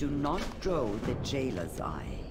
Do not draw the jailer's eye.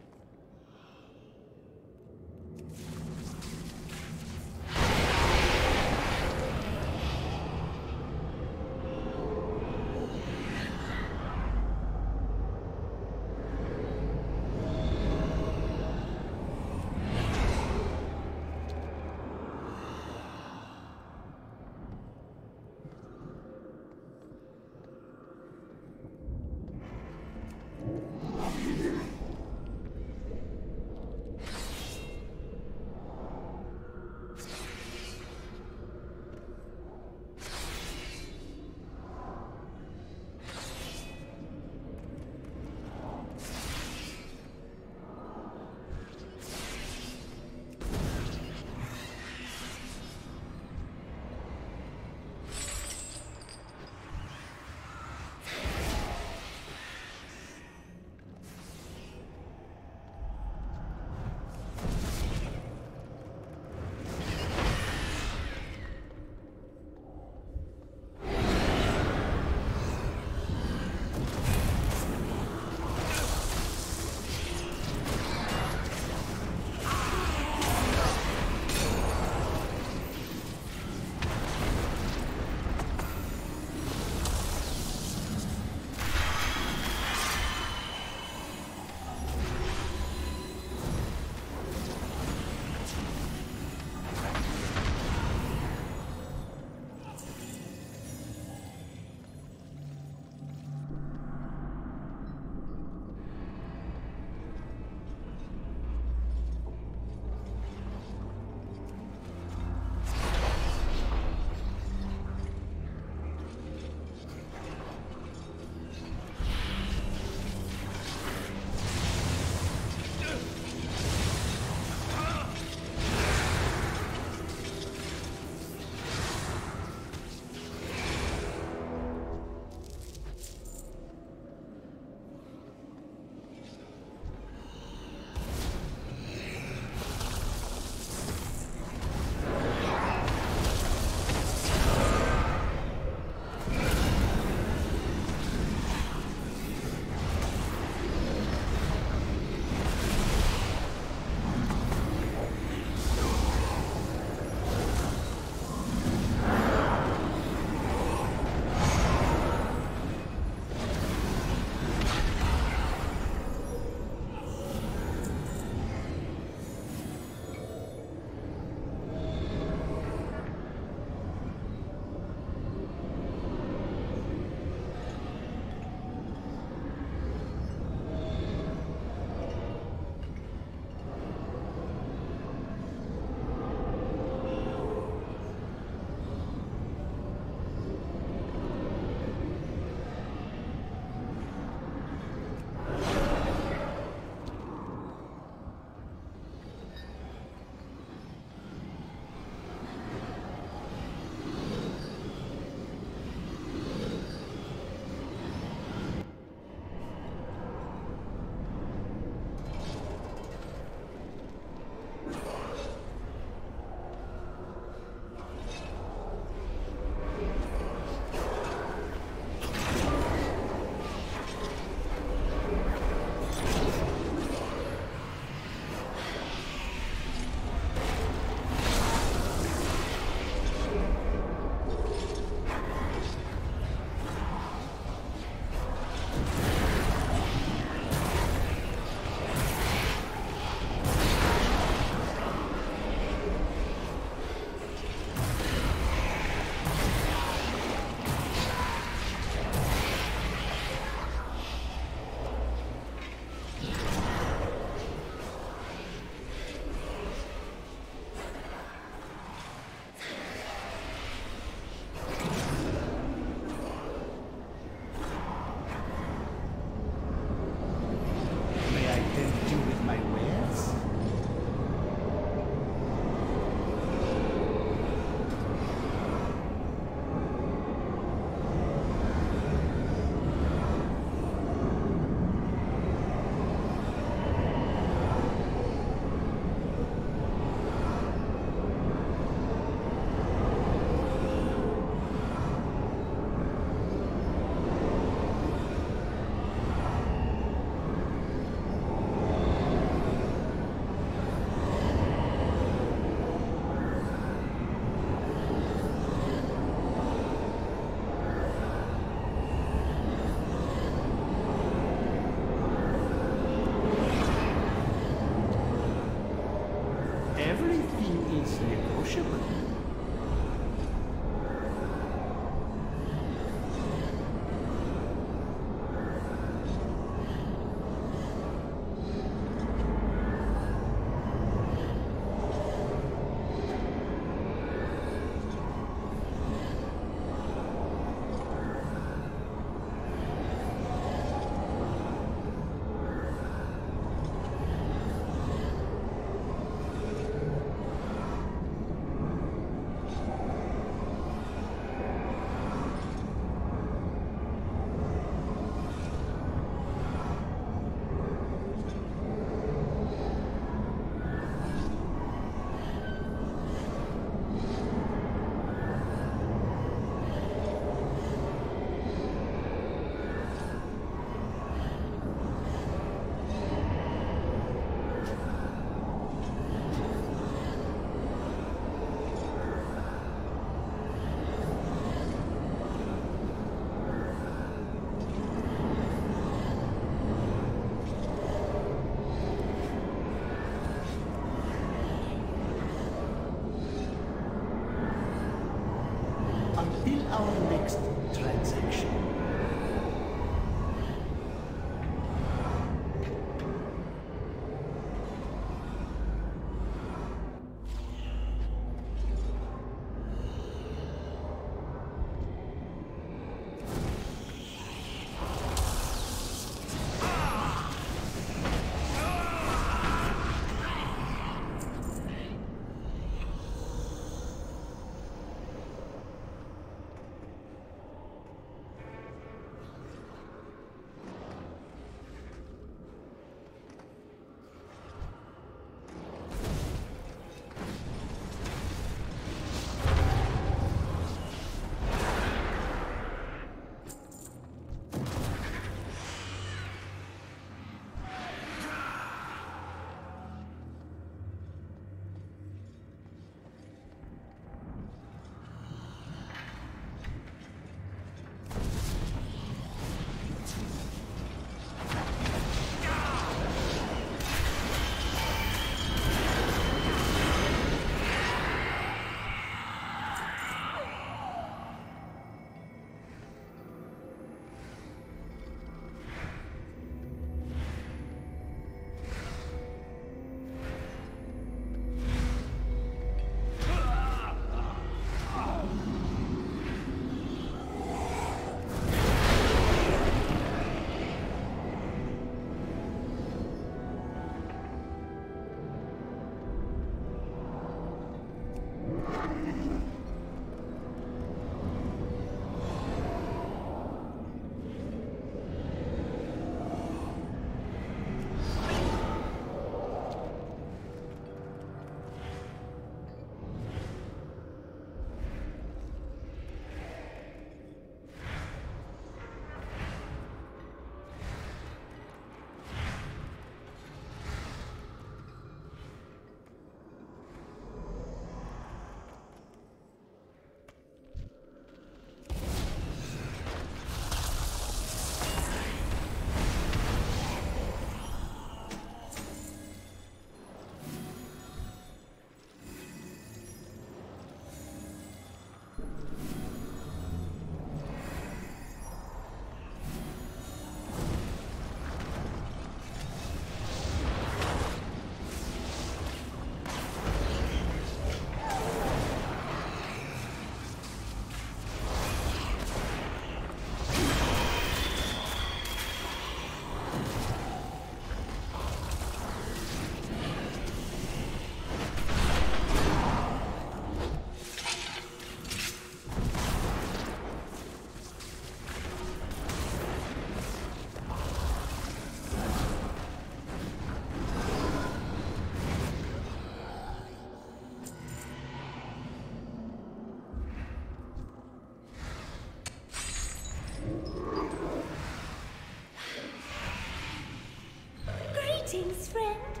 Friend.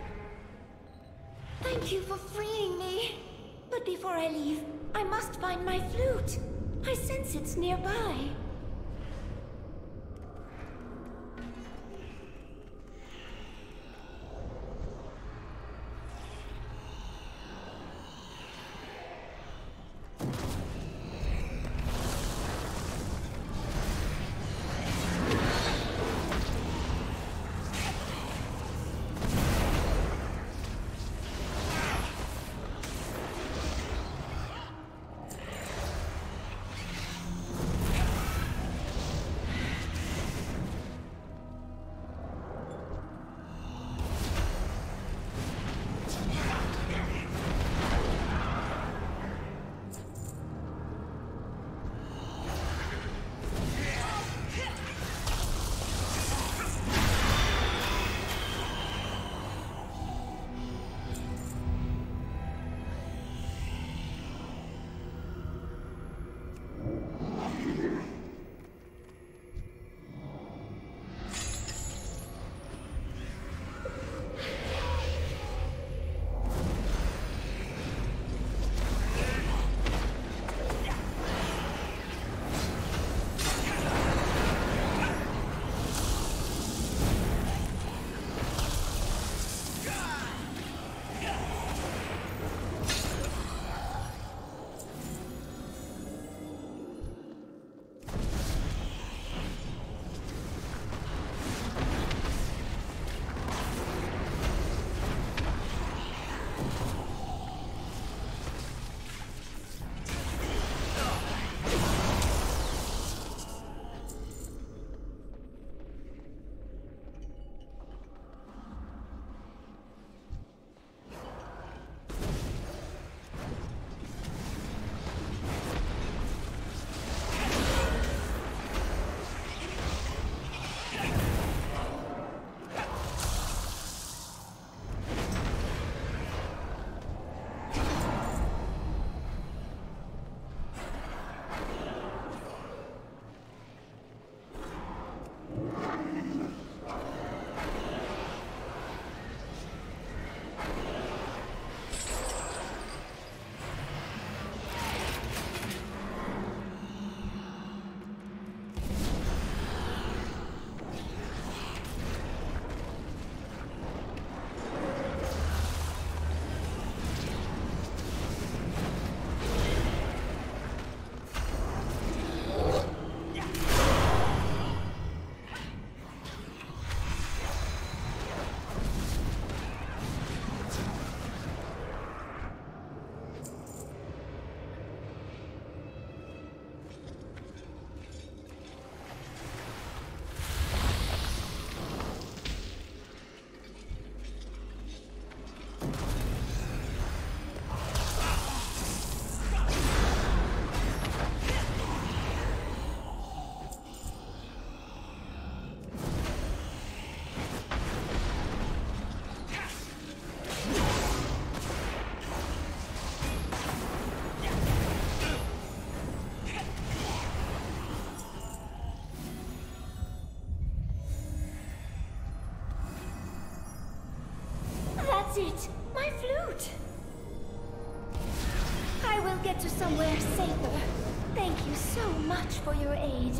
Thank you for freeing me. But before I leave, I must find my flute. I sense it's nearby. It! My flute! I will get to somewhere safer. Thank you so much for your aid.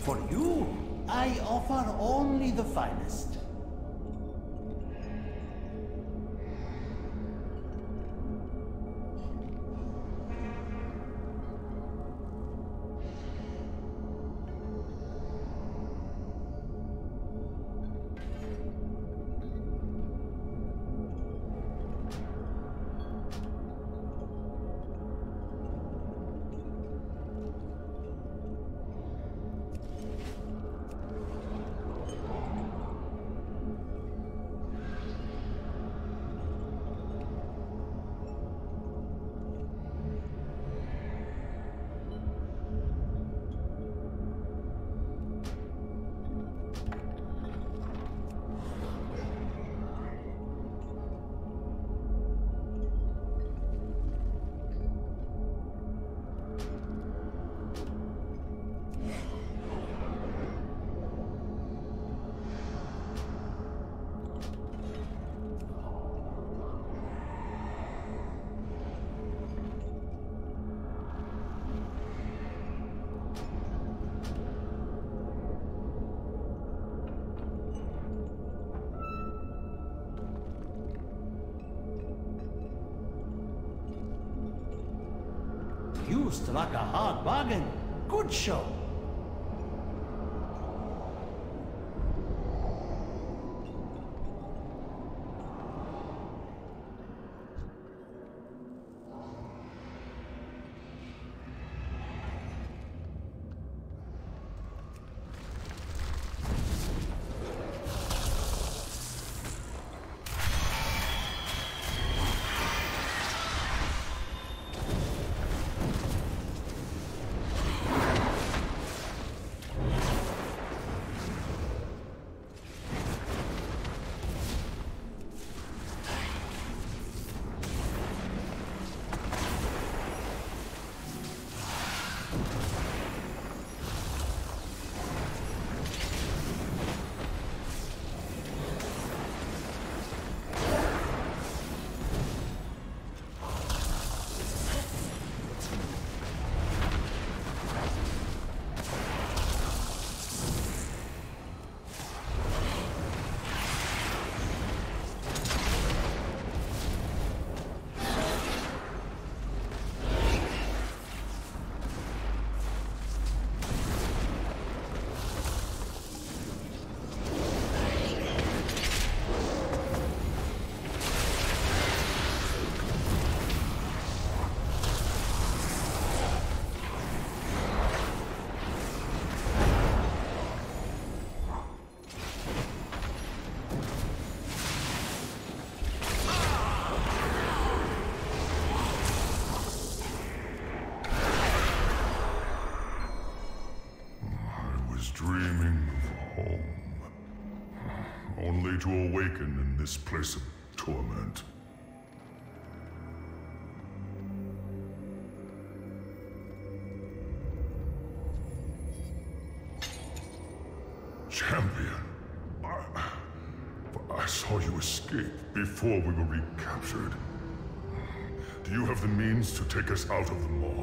For you, I offer only the finest. You struck a hard bargain. Good show. Awaken in this place of torment. Champion, I, I saw you escape before we were recaptured. Do you have the means to take us out of the maw?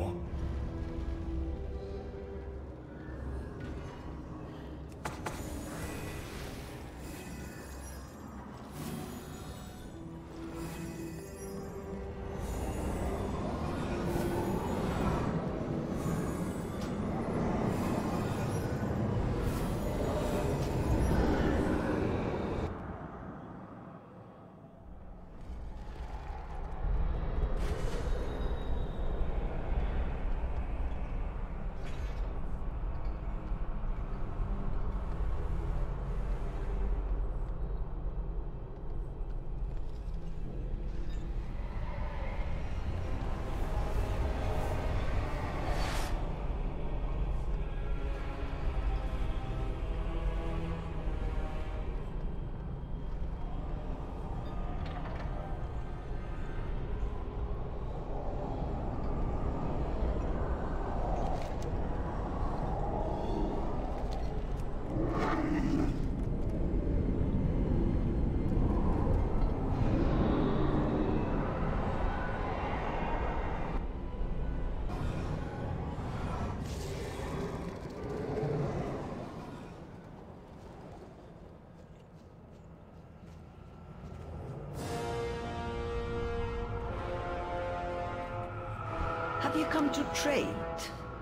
You come to trade,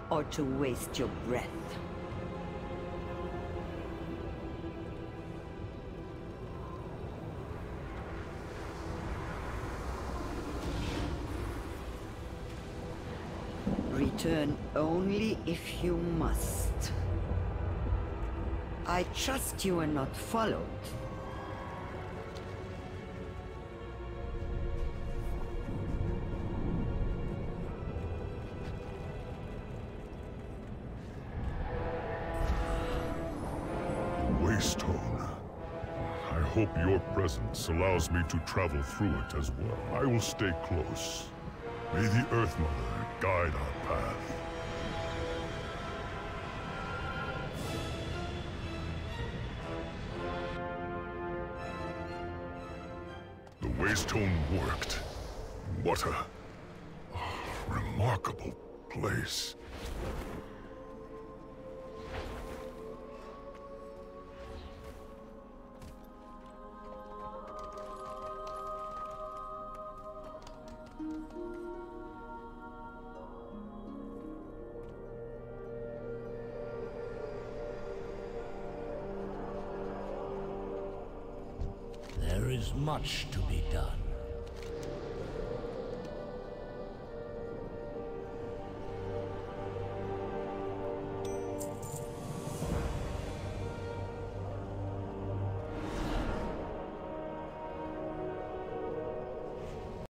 or to waste your breath? Return only if you must. I trust you are not followed. Presence allows me to travel through it as well. I will stay close. May the Earth Mother guide our path. The Waystone worked. What a... remarkable place. Much to.